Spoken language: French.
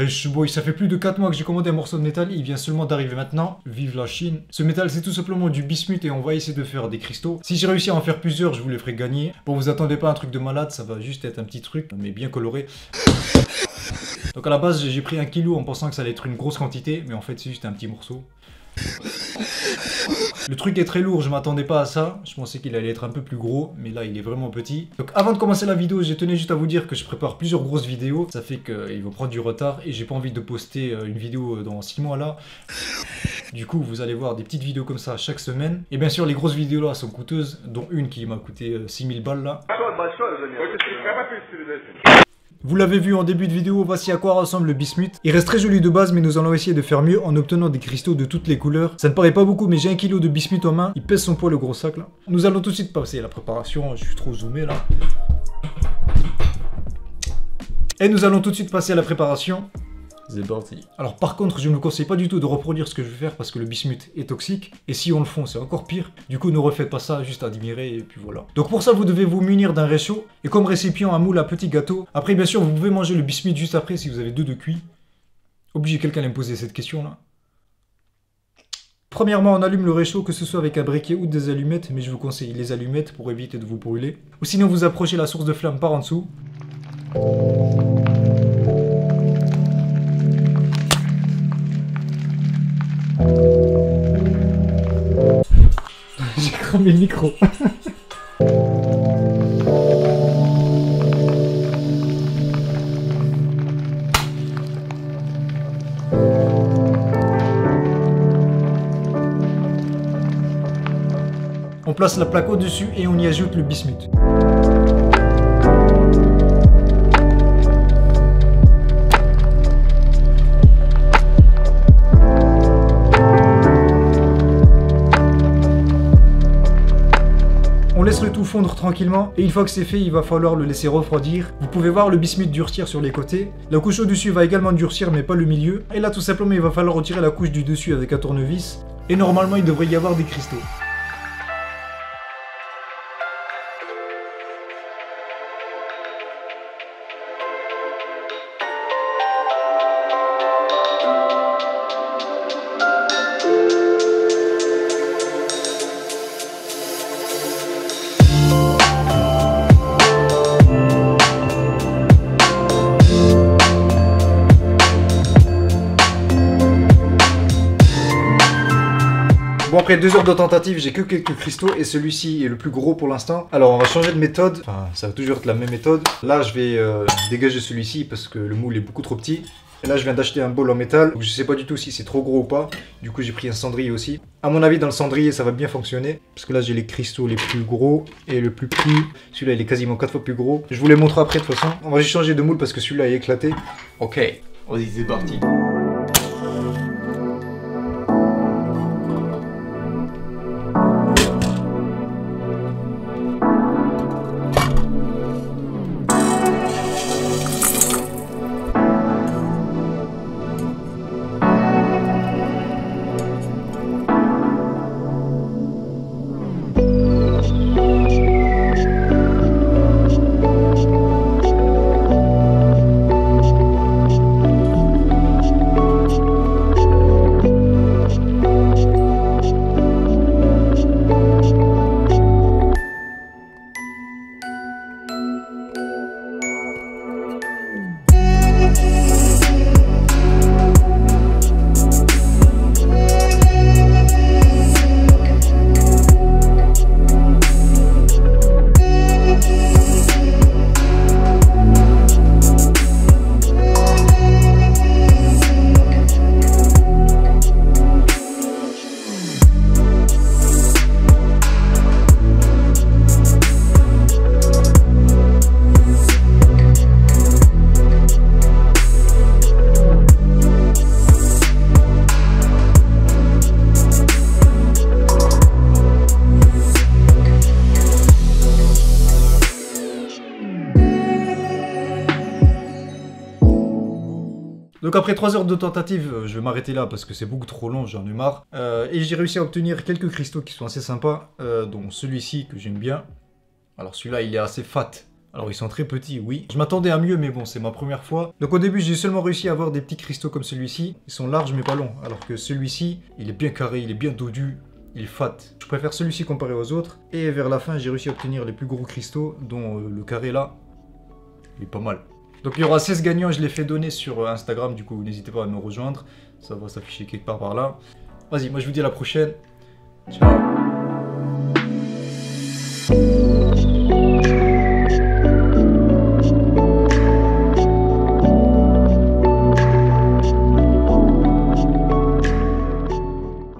Hey boy, ça fait plus de 4 mois que j'ai commandé un morceau de métal, il vient seulement d'arriver maintenant. Vive la Chine. Ce métal, c'est tout simplement du bismuth et on va essayer de faire des cristaux. Si j'ai réussi à en faire plusieurs, je vous les ferai gagner. Bon, vous attendez pas un truc de malade, ça va juste être un petit truc, mais bien coloré. Donc à la base, j'ai pris un kilo en pensant que ça allait être une grosse quantité, mais en fait, c'est juste un petit morceau. Le truc est très lourd, je m'attendais pas à ça. Je pensais qu'il allait être un peu plus gros, mais là il est vraiment petit. Donc avant de commencer la vidéo, j'ai tenu juste à vous dire que je prépare plusieurs grosses vidéos. Ça fait qu'il va prendre du retard et j'ai pas envie de poster euh, une vidéo euh, dans 6 mois là. Du coup, vous allez voir des petites vidéos comme ça chaque semaine. Et bien sûr, les grosses vidéos là sont coûteuses, dont une qui m'a coûté 6000 euh, balles là. Vous l'avez vu en début de vidéo, voici à quoi ressemble le bismuth. Il reste très joli de base, mais nous allons essayer de faire mieux en obtenant des cristaux de toutes les couleurs. Ça ne paraît pas beaucoup, mais j'ai un kilo de bismuth en main. Il pèse son poids le gros sac là. Nous allons tout de suite passer à la préparation. Je suis trop zoomé là. Et nous allons tout de suite passer à la préparation. C'est parti. Alors par contre, je ne vous conseille pas du tout de reproduire ce que je vais faire parce que le bismuth est toxique. Et si on le fond, c'est encore pire. Du coup, ne refaites pas ça, juste admirer et puis voilà. Donc pour ça, vous devez vous munir d'un réchaud. Et comme récipient à moule à petit gâteau. Après, bien sûr, vous pouvez manger le bismuth juste après si vous avez deux de cuit. Obligé quelqu'un à me poser cette question là. Premièrement, on allume le réchaud, que ce soit avec un briquet ou des allumettes, mais je vous conseille les allumettes pour éviter de vous brûler. Ou sinon, vous approchez la source de flamme par en dessous. On place la plaque au-dessus et on y ajoute le bismuth. Le tout fondre tranquillement et une fois que c'est fait, il va falloir le laisser refroidir. Vous pouvez voir le bismuth durcir sur les côtés. La couche au-dessus va également durcir mais pas le milieu. Et là tout simplement, il va falloir retirer la couche du dessus avec un tournevis. Et normalement, il devrait y avoir des cristaux. Bon après deux heures de tentative, j'ai que quelques cristaux et celui-ci est le plus gros pour l'instant. Alors on va changer de méthode, ça va toujours être la même méthode. Là je vais euh, dégager celui-ci parce que le moule est beaucoup trop petit. Et là je viens d'acheter un bol en métal, donc je sais pas du tout si c'est trop gros ou pas. Du coup j'ai pris un cendrier aussi. À mon avis dans le cendrier ça va bien fonctionner. Parce que là j'ai les cristaux les plus gros et le plus petit. Celui-là il est quasiment 4 fois plus gros. Je vous les montre après de toute façon. On va juste changer de moule parce que celui-là est éclaté. Ok, vas-y c'est parti. Donc après 3 heures de tentative, euh, je vais m'arrêter là parce que c'est beaucoup trop long, j'en ai marre. Euh, et j'ai réussi à obtenir quelques cristaux qui sont assez sympas, euh, dont celui-ci que j'aime bien. Alors celui-là il est assez fat, Alors ils sont très petits, oui. Je m'attendais à mieux, mais bon, c'est ma première fois. Donc au début, j'ai seulement réussi à avoir des petits cristaux comme celui-ci. Ils sont larges mais pas longs. Alors que celui-ci, il est bien carré, il est bien dodu. Il est fat. Je préfère celui-ci comparé aux autres. Et vers la fin, j'ai réussi à obtenir les plus gros cristaux, dont le carré là. Il est pas mal. Donc il y aura 16 gagnants, je les fais donner sur euh, Instagram, du coup n'hésitez pas à me rejoindre. Ça va s'afficher quelque part par là. Vas-y, moi je vous dis à la prochaine. Ciao